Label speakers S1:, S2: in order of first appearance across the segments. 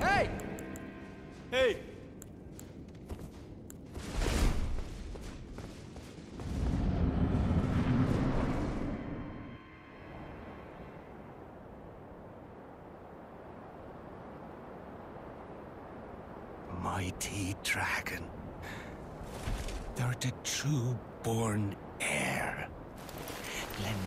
S1: Hey! Hey!
S2: Mighty dragon. Thou the true born heir. Lend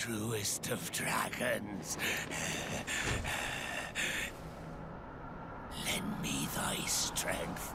S2: truest of dragons. Lend me thy strength.